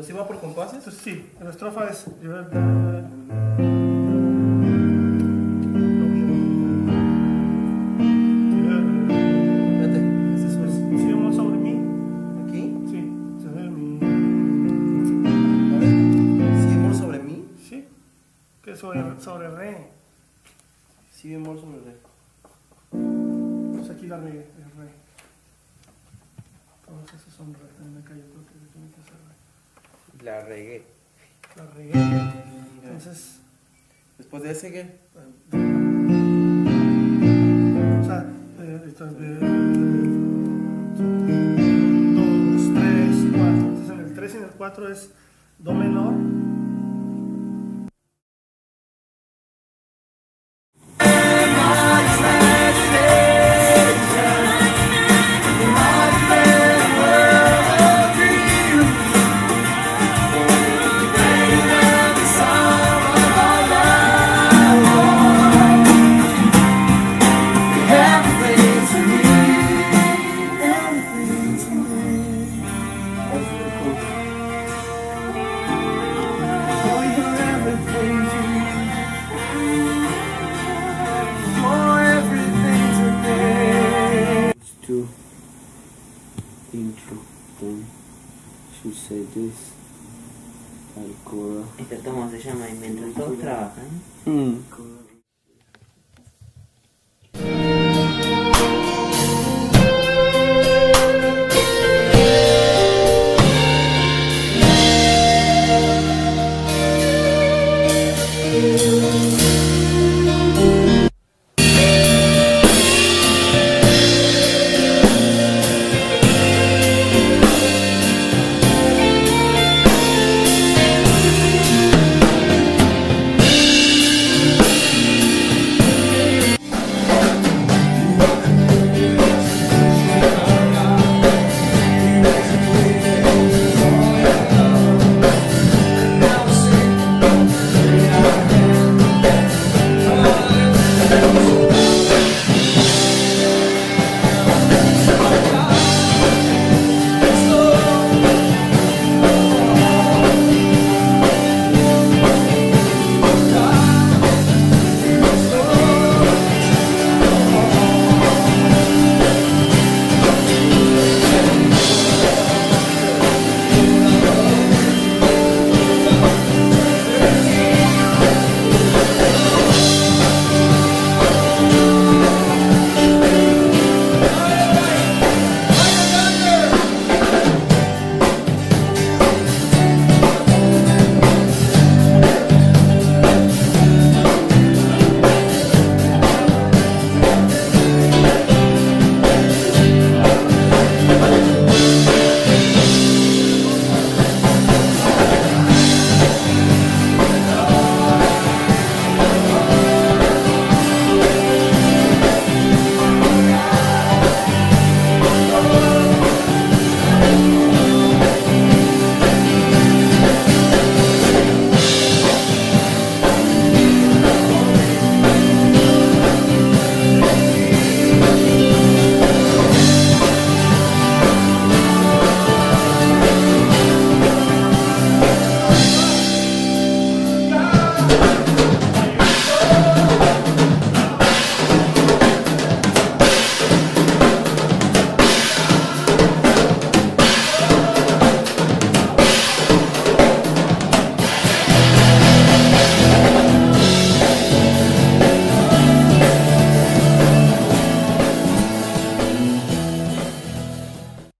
Pero si va por compases. Entonces sí, la estrofa es... Sobre mi, Aquí. sí, sobre re. Si bemol sobre re. Pues aquí la regué, es re. Todos esos son re, también acá yo creo que tiene que ser re. La regué. La regué. Entonces, Después de ese, ¿qué? o sea, eh, esto es de... Dos, tres, cuatro. Entonces en el 3 y en el 4 es do menor. Should say this. Al coro. Este tomo se llama Y mientras todos trabajan. Mm.